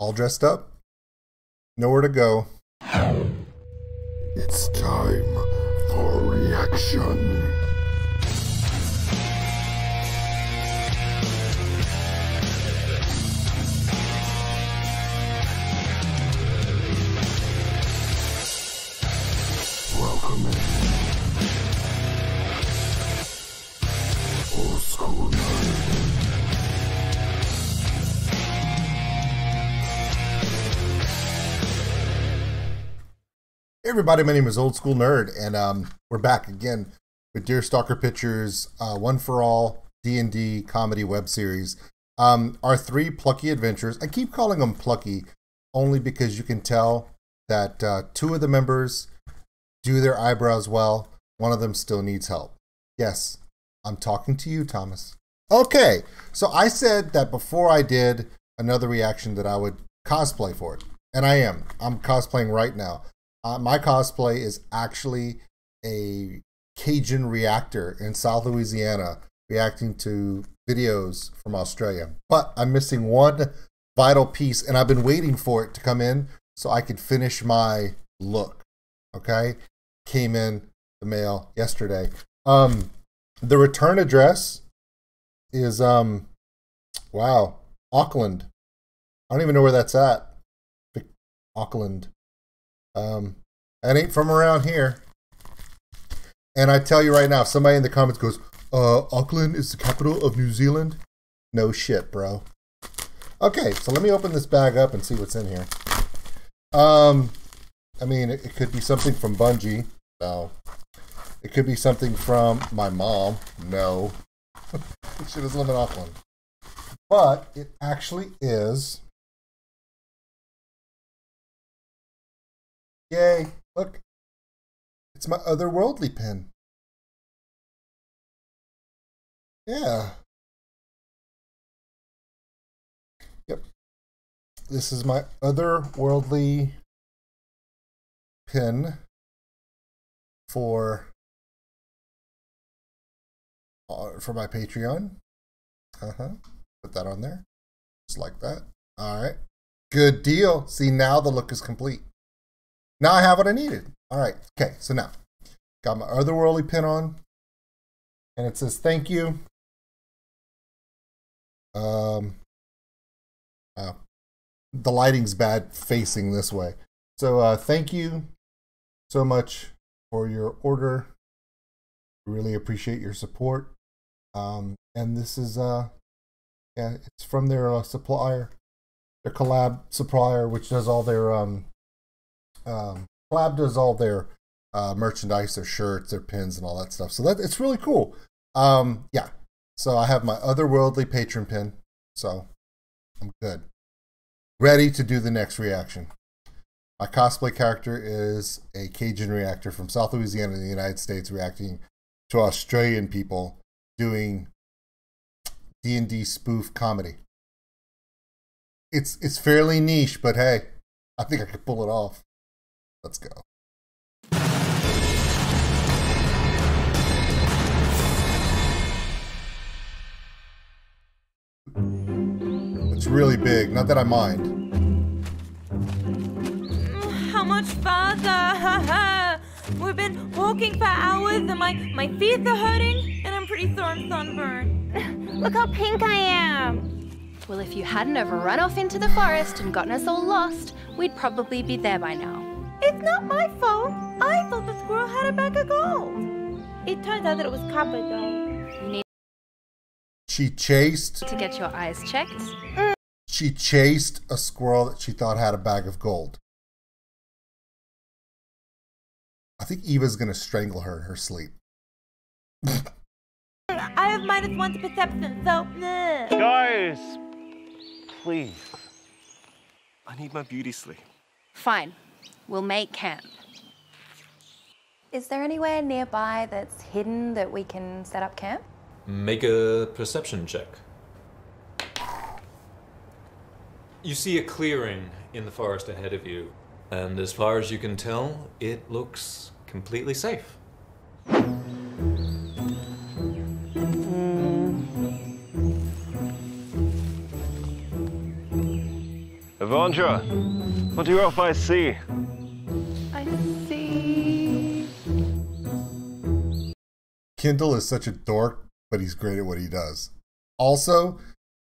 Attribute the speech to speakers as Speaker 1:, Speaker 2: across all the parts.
Speaker 1: all dressed up, nowhere to go.
Speaker 2: It's time for reaction.
Speaker 1: Everybody, my name is OldSkuleNerd, and um, we're back again with Deerstalker Pictures, uh, One for All D and D comedy web series. Um, our three plucky adventures. I keep calling them plucky, only because you can tell that uh, two of the members do their eyebrows well. One of them still needs help. Yes, I'm talking to you, Thomas. Okay, so I said that before I did another reaction that I would cosplay for it, and I am. I'm cosplaying right now. Uh, my cosplay is actually a Cajun reactor in South Louisiana reacting to videos from Australia. But I'm missing one vital piece, and I've been waiting for it to come in so I could finish my look. Okay? Came in the mail yesterday. Um, the return address is, um, wow, Auckland. I don't even know where that's at. Auckland. Um, that ain't from around here. And I tell you right now, somebody in the comments goes, uh, Auckland is the capital of New Zealand. No shit, bro. Okay, so let me open this bag up and see what's in here. Um, I mean, it, it could be something from Bungie. No. It could be something from my mom. No. she doesn't live in Auckland. But it actually is Yay, look. It's my otherworldly pen. Yeah. Yep. This is my otherworldly pin for uh, for my Patreon. Uh-huh. Put that on there. Just like that. All right. Good deal. See, now the look is complete. Now I have what I needed. All right. Okay. So now, got my otherworldly pin on, and it says thank you. Um, uh, the lighting's bad facing this way. So uh, thank you so much for your order. Really appreciate your support. Um, and this is uh, yeah, it's from their uh, supplier, their collab supplier, which does all their um um, does all their uh, merchandise, their shirts, their pins, and all that stuff. So that it's really cool. Um, yeah. So I have my otherworldly Patreon pin. So I'm good. Ready to do the next reaction. My cosplay character is a Cajun reactor from South Louisiana in the United States, reacting to Australian people doing D and D spoof comedy. It's it's fairly niche, but hey, I think I could pull it off. Let's go. It's really big. Not that I mind.
Speaker 3: How much further? We've been walking for hours and my, my feet are hurting and I'm pretty sore and sunburned.
Speaker 4: Look how pink I am! Well, if you hadn't have run off into the forest and gotten us all lost, we'd probably be there by now.
Speaker 3: It's not my fault. I thought the squirrel had a bag of gold. It turns out that it was copper though.
Speaker 4: You need
Speaker 1: She chased.
Speaker 4: to get your eyes checked.
Speaker 1: She chased a squirrel that she thought had a bag of gold. I think Eva's gonna strangle her in her sleep.
Speaker 3: I have minus one to perception, so.
Speaker 5: Guys, please. I need my beauty sleep.
Speaker 4: Fine. We'll make camp.
Speaker 6: Is there anywhere nearby that's hidden that we can set up camp?
Speaker 7: Make a perception check. You see a clearing in the forest ahead of you, and as far as you can tell, it looks completely safe.
Speaker 5: Evandra, what do you elf eyes see?
Speaker 1: Kindle is such a dork, but he's great at what he does. Also,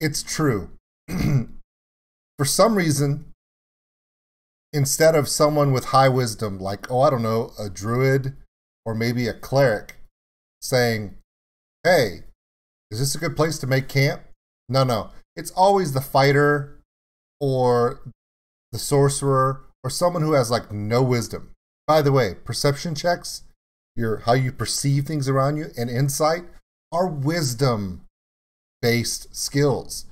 Speaker 1: it's true. For some reason, instead of someone with high wisdom, like, oh, I don't know, a druid or maybe a cleric, saying, hey, is this a good place to make camp? No, no. It's always the fighter or the sorcerer or someone who has like no wisdom. By the way, perception checks, your how you perceive things around you, and insight are wisdom based skills.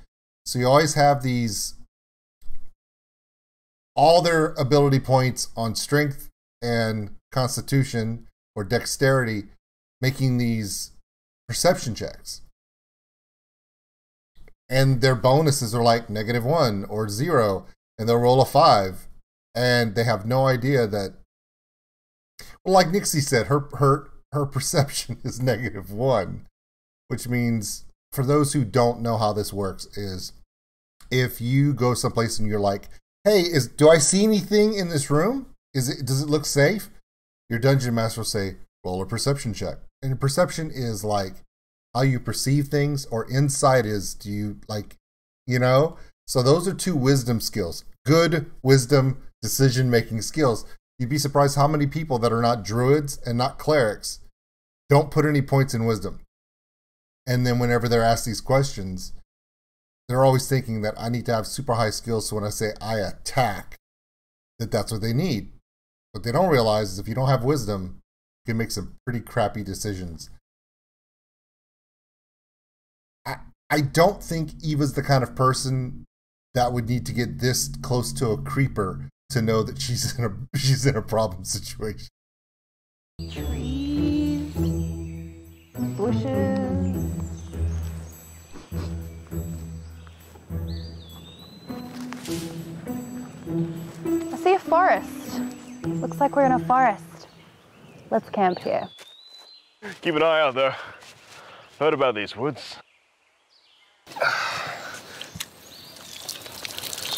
Speaker 1: So you always have these all their ability points on strength and constitution or dexterity making these perception checks. And their bonuses are like negative one or zero, and they'll roll a five, and they have no idea that. Well, like Nixie said, her her her perception is negative one, which means for those who don't know how this works, is if you go someplace and you're like, "Hey, is do I see anything in this room? Is it does it look safe?" Your dungeon master will say, "Roll a perception check." And perception is like how you perceive things, or insight is do you like, you know? So those are two wisdom skills. Good wisdom decision making skills. You'd be surprised how many people that are not druids and not clerics don't put any points in wisdom. And then whenever they're asked these questions, they're always thinking that I need to have super high skills. So when I say I attack, that that's what they need. What they don't realize is if you don't have wisdom, you can make some pretty crappy decisions. I, I don't think Eva's the kind of person that would need to get this close to a creeper to know that she's in a she's in a problem situation.
Speaker 6: Trees, bushes. I see a forest. Looks like we're in a forest. Let's camp here.
Speaker 5: Keep an eye out there. Heard about these woods.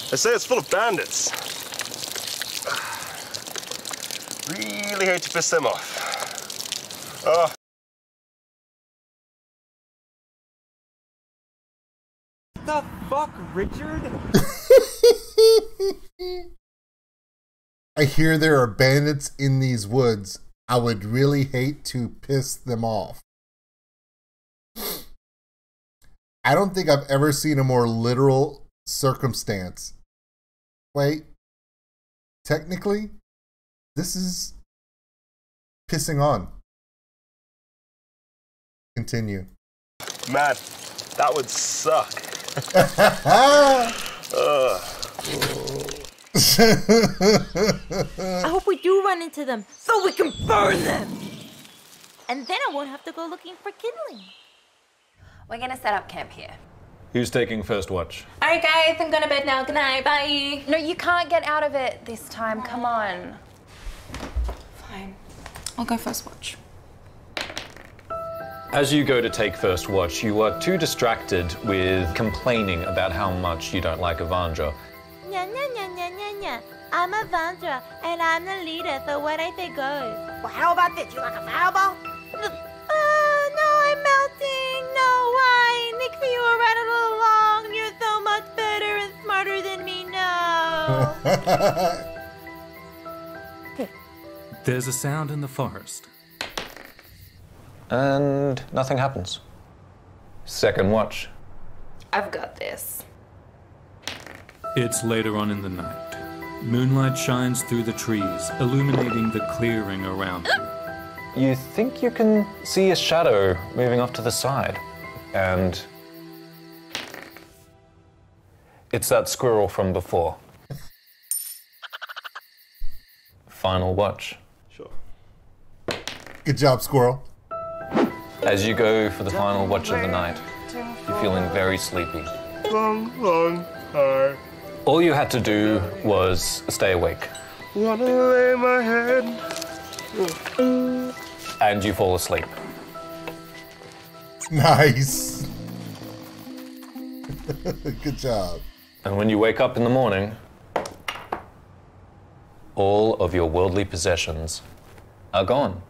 Speaker 5: They say it's full of bandits. Really hate to piss them off. Oh,
Speaker 8: the fuck, Richard?
Speaker 1: I hear there are bandits in these woods. I would really hate to piss them off. I don't think I've ever seen a more literal circumstance. Wait, technically, this is pissing on. Continue.
Speaker 5: man, that would suck.
Speaker 3: I hope we do run into them so we can burn them. And then I won't have to go looking for kindling.
Speaker 6: We're gonna set up camp here.
Speaker 7: Who's taking first watch?
Speaker 3: All right, guys, I'm going to bed now. Good night. Bye.
Speaker 6: No, you can't get out of it this time. Come on.
Speaker 3: Fine. I'll go first watch.
Speaker 7: As you go to take first watch, you are too distracted with complaining about how much you don't like Evandra.
Speaker 3: Nya, nya, nya, nya, nya, nya. I'm Evandra, and I'm the leader, so what I say goes.
Speaker 9: Well, how about this? You like a fireball?
Speaker 3: Oh, no, I'm melting. No, why? Nixie, you were right all along. You're so much better and smarter than me. No.
Speaker 10: There's a sound in the forest.
Speaker 7: And nothing happens. Second watch.
Speaker 6: I've got this.
Speaker 10: It's later on in the night. Moonlight shines through the trees, illuminating the clearing around you.
Speaker 7: You think you can see a shadow moving off to the side. And it's that squirrel from before. Final watch.
Speaker 5: Sure.
Speaker 1: Good job, squirrel.
Speaker 7: As you go for the final watch of the night, you're feeling very sleepy.
Speaker 5: Long, long time.
Speaker 7: All you had to do was stay awake,
Speaker 5: Wanna lay my head.
Speaker 7: and you fall asleep.
Speaker 1: Nice. Good job.
Speaker 7: And when you wake up in the morning, all of your worldly possessions are gone.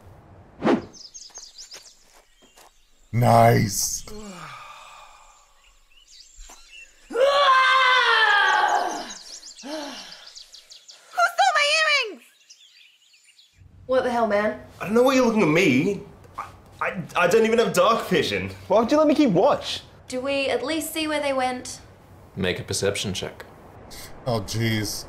Speaker 1: Nice.
Speaker 3: Who stole my earrings?
Speaker 6: What the hell, man?
Speaker 11: I don't know why you're looking at me. I, I don't even have dark vision. Why would you let me keep watch?
Speaker 6: Do we at least see where they went?
Speaker 7: Make a perception check.
Speaker 1: Oh, jeez.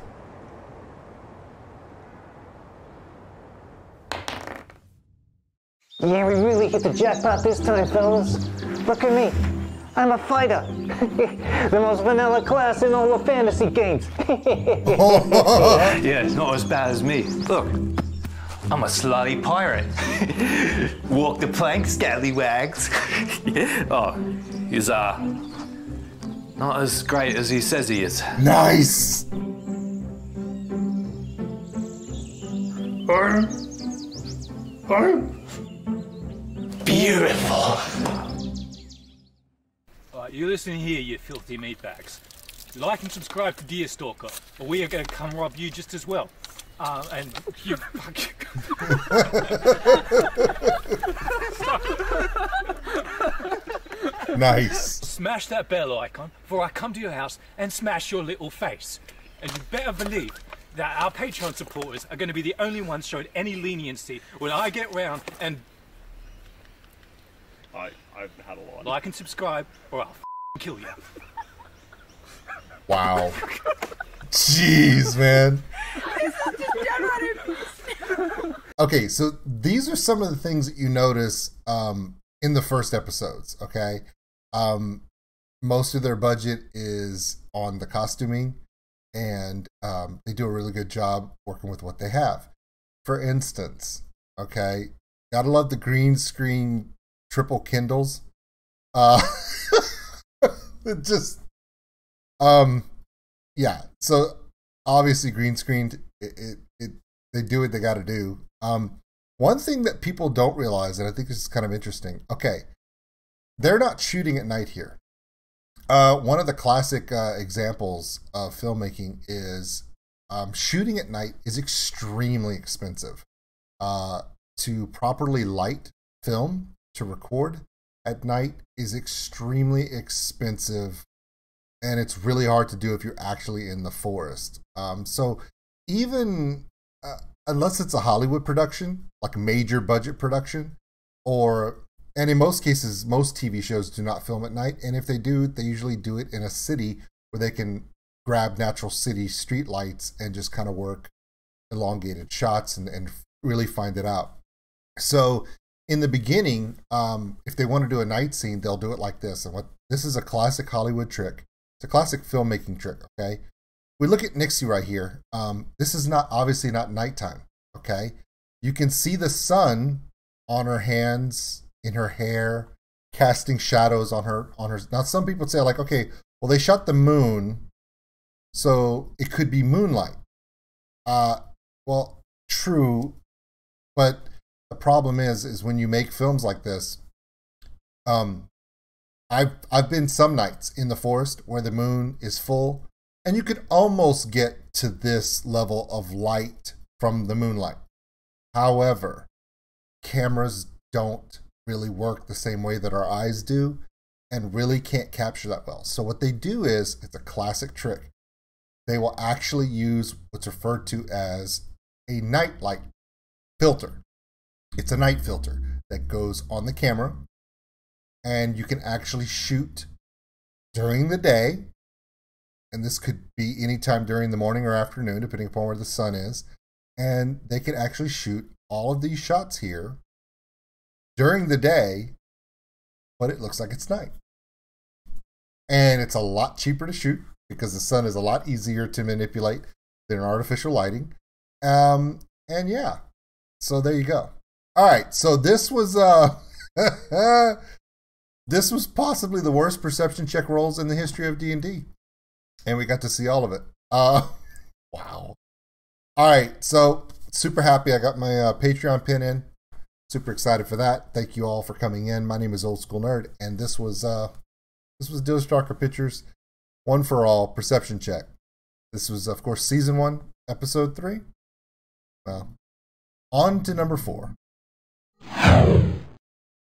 Speaker 12: Yeah, we really hit the jackpot this time, fellas. Look at me. I'm a fighter. the most vanilla class in all of fantasy games.
Speaker 13: yeah, it's not as bad as me. Look, I'm a slutty pirate. Walk the plank, scallywags. oh, he's uh not as great as he says he is.
Speaker 1: Nice.
Speaker 13: Beautiful.
Speaker 10: Alright, you listen here, you filthy meatbags. Like and subscribe to Deerstalker, or we are going to come rob you just as well. Uh, and you.
Speaker 1: Nice.
Speaker 10: Smash that bell icon, for I come to your house and smash your little face. And you better believe that our Patreon supporters are going to be the only ones showed any leniency when I get round and
Speaker 11: I, I've had a lot.
Speaker 10: like and subscribe, or I'll f- kill you.
Speaker 1: Wow. Jeez, man. Okay, so these are some of the things that you notice um, in the first episodes. Okay, um, most of their budget is on the costuming, and um, they do a really good job working with what they have. For instance, okay, gotta love the green screen triple Kindles. Uh, it just, um, yeah. So obviously, green screened. It, it, it they do what they got to do. Um, one thing that people don't realize, and I think this is kind of interesting. Okay, they're not shooting at night here. Uh, one of the classic uh, examples of filmmaking is um, shooting at night is extremely expensive. Uh, to properly light film to record at night is extremely expensive, and it's really hard to do if you're actually in the forest. Um, so even uh, unless it's a Hollywood production, like major budget production, or and in most cases, most TV shows do not film at night, and if they do, they usually do it in a city where they can grab natural city street lights and just kind of work elongated shots and, and really find it out. So in the beginning, um, if they want to do a night scene, they'll do it like this. And what this is a classic Hollywood trick. It's a classic filmmaking trick. Okay, we look at Nixie right here. Um, this is not obviously not nighttime. Okay, you can see the sun on her hands, in her hair, casting shadows on her on her. Now some people say like, okay, well they shot the moon, so it could be moonlight. Uh, well, true, but problem is is when you make films like this um i've i've been some nights in the forest where the moon is full and you could almost get to this level of light from the moonlight. However cameras don't really work the same way that our eyes do and really can't capture that well. So what they do is it's a classic trick. They will actually use what's referred to as a night light filter it's a night filter that goes on the camera, and you can actually shoot during the day. And this could be anytime during the morning or afternoon, depending upon where the sun is. And they can actually shoot all of these shots here during the day, but it looks like it's night. And it's a lot cheaper to shoot because the sun is a lot easier to manipulate than artificial lighting. Um, and yeah, so there you go. All right, so this was uh this was possibly the worst perception check rolls in the history of D&D. And we got to see all of it. Uh wow. All right, so super happy I got my uh, Patreon pin in. Super excited for that. Thank you all for coming in. My name is OldSkuleNerd and this was uh this was Stalker Pictures one for all perception check. This was of course season 1, episode 3. Well, on to number four. Oh.